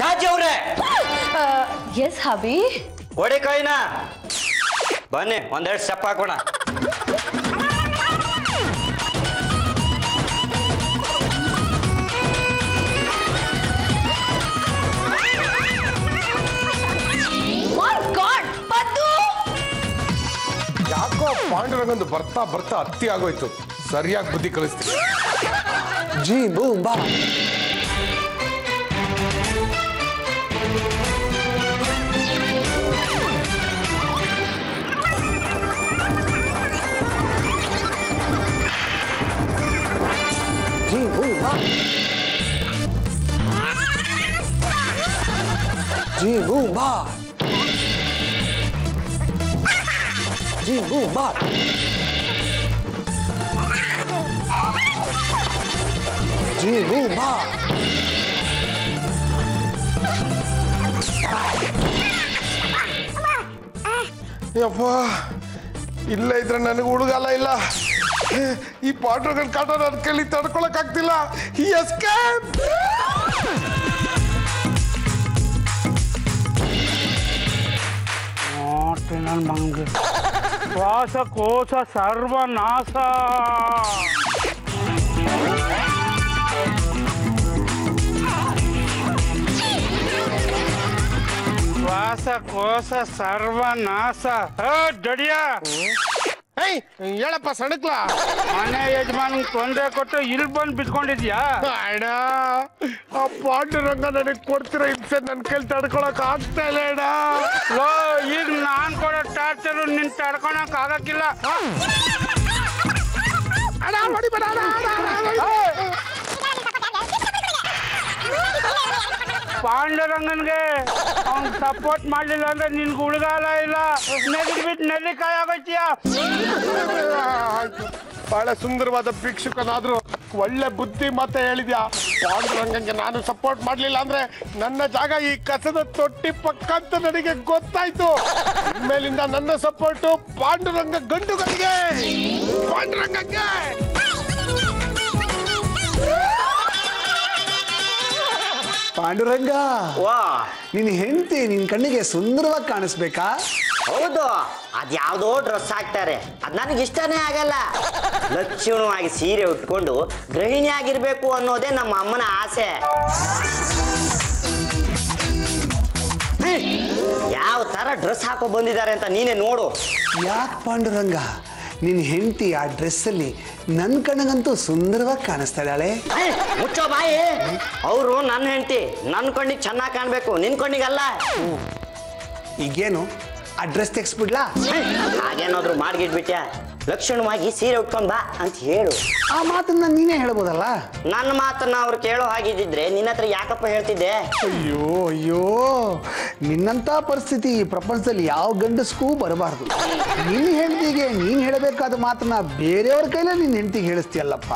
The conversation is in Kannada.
ಜಾಜಿ ಅವ್ರೆ. ಎಸ್ ಹಬಿ. ಒಡೆಕಾಯಿನ ಕೈನ. ಬನ್ನಿ ಒಂದೆರಡು ಸ್ಟೆಪ್ ಹಾಕೋಣ. ಮೈ ಗಾಡ್ ಪದ್ದು ಯಾಕೋ ಪಾಂಡುರಂಗಂದು ಬರ್ತಾ ಬರ್ತಾ ಅತ್ತಿ ಆಗೋಯ್ತು. ಸರಿಯಾಗಿ ಬುದ್ಧಿ ಕಲಿಸ್ತೀನಿ. ಜೀ ಬೂಮ್ ಬಾ. ಜಿ ಬೂಮ್ ಬಾ ಯಪ್ಪ ಇಲ್ಲ ಇದ್ರೆ ನನಗೆ ಹುಡುಗಲ್ಲ ಇಲ್ಲ. ಈ ಪಾಟ್ರಗಳ ಕಾಟ ನನ್ನ ಕೈಲಿ ತಡ್ಕೊಳಕ್ ಆಗ್ತಿಲ್ಲ. ನನ್ನ ಮಂಗ ಶ್ವಾಸಕೋಶ ಸರ್ವನಾಶ. ಶ್ವಾಸಕೋಶ ಸರ್ವನಾಶ ಹೇ ಜಡಿಯ ಏಯ್ ಹೇಳಪ್ಪ ಸಣಕ್ಲಾ ಮನೆ ಯಜಮಾನ್ ತೊಂದರೆ ಕೊಟ್ಟು ಇಲ್ಲಿ ಬಂದು ಬಿದ್ಕೊಂಡಿದ್ಯಾ ಅಣ್ಣ ಆ ಪಾಂಡುರಂಗ ನನಗೆ ಕೊಡ್ತಿರೋ ಹಿಂಸೆ ನನ್ನ ಕೈಲಿ ತಡ್ಕೊಳಕ್ ಆಗ್ತಾ ಇಲ್ಲ ಅಣ್ಣ ಲೋ ಈಗ ನಾನ್ ಕೊಡೋ ಟಾರ್ಚರ್ ನಿನ್ ತಡ್ಕೊಳಕ್ ಆಗಕ್ಕಿಲ್ಲ ಅಣ್ಣ ಹೊಡಿಬೇಡ ಅಣ್ಣ, ಪಾಂಡುರಂಗನ್ಗೆ ಅವ್ನ್ ಸಪೋರ್ಟ್ ಮಾಡ್ಲಿಲ್ಲ ಅಂದ್ರೆ ನಿನ್ಗೆ ಉಳ್ಗಾಲ ಇಲ್ಲ. ನೆಗಡಿ ಬಿಟ್ಟು ನೆಲ್ಲಿಕಾಯಿ ಆಗೋಯ್ತೀಯ. ಬಹಳ ಸುಂದರವಾದ ಭಿಕ್ಷುಕನಾದ್ರು ಒಳ್ಳೆ ಬುದ್ಧಿ ಮತ್ತೆ ಹೇಳಿದ್ಯಾ? ಪಾಂಡುರಂಗನ್ಗೆ ನಾನು ಸಪೋರ್ಟ್ ಮಾಡ್ಲಿಲ್ಲ ಅಂದ್ರೆ ನನ್ನ ಜಾಗ ಈ ಕಸದ ತೊಟ್ಟಿ ಪಕ್ಕ ಅಂತ ನನಗೆ ಗೊತ್ತಾಯ್ತು. ಮೇಲಿಂದ ನನ್ನ ಸಪೋರ್ಟು ಪಾಂಡುರಂಗ ಗಂಡುಗಳಿಗೆ. ಪಾಂಡುರಂಗಕ್ಕೆ! ಪಾಂಡುರಂಗ. ವಾ. ನಿನ್ ಹೆಂಡತಿ ನಿನ್ ಕಣ್ಣಿಗೆ ಸುಂದರವಾಗಿ ಕಾಣಿಸ್ಬೇಕಾ? ಹೌದು ಅದ್ಯಾವುದೋ ಡ್ರೆಸ್ ಹಾಕ್ತಾರೆ. ಅದ್ ನನಗೆ ಇಷ್ಟನೇ ಆಗಲ್ಲ. ಲಕ್ಷಣವಾಗಿ ಸೀರೆ ಉಟ್ಕೊಂಡು ಗೃಹಿಣಿ ಆಗಿರ್ಬೇಕು ಅನ್ನೋದೇ ನಮ್ಮ ಅಮ್ಮನ ಆಸೆ. ಯಾವ ತರ ಡ್ರೆಸ್ ಹಾಕೋ ಬಂದಿದ್ದಾರೆ ಅಂತ ನೀನೆ ನೋಡು. ಯಾಕೆ ಪಾಂಡುರಂಗ? ನಿನ್ ಹೆಂಡತಿ ಆ ಡ್ರೆಸ್ಸಲ್ಲಿ ನನ್ನ ಕಣ್ಣಿಗಂತೂ ಸುಂದರವಾಗಿ ಕಾಣಿಸ್ತಾಳೆ ಮುಚ್ಚೋ ಬಾಯಿ. ಅವರು ನನ್ನ ಹೆಂಡತಿ. ನನ್ನ ಕಣ್ಣಿಗೆ ಚೆನ್ನಾಗಿ ಕಾಣ್ಬೇಕು. ನಿನ್ ಕಣ್ಣಿಗಲ್ಲ. ಈಗೇನು? ಆ ಡ್ರೆಸ್ ತೆಗ್ಸ್ಬಿಡ್ಲಾ ಹಾಗೇನಾದ್ರು ಮಾಡ್ಗಿಟ್ಬಿಟ್ಯಾ? ಲಕ್ಷಣವಾಗಿ ಸೀರೆ ಉಟ್ಕೊಂಡ್ ಬಾ ಅಂತ ಹೇಳು. ಆ ಮಾತನ್ನ ನೀನೇ ಹೇಳ್ಬೋದಲ್ಲ? ನನ್ನ ಮಾತನ್ನ ಅವ್ರು ಕೇಳೋ ಹಾಗಿದ್ದಿದ್ರೆ ನಿನ್ನ ಹತ್ರ ಯಾಕಪ್ಪ ಹೇಳ್ತಿದ್ದೆ? ಅಯ್ಯೋ ಅಯ್ಯೋ. ನಿನ್ನಂತ ಪರಿಸ್ಥಿತಿ ಈ ಪ್ರಪಂಚದಲ್ಲಿ ಯಾವ ಗಂಡಸ್ಗೂ ಬರಬಾರ್ದು. ನಿನ್ನ ಹೆಂಡತಿಗೆ ನೀನ್ ಹೇಳಬೇಕಾದ ಮಾತನ್ನ ಬೇರೆಯವ್ರ ಕೈಲೇ ನಿನ್ನ ಹೆಂಡತಿಗೆ ಹೇಳಿಸ್ತೀಯಲ್ಲಪ್ಪ.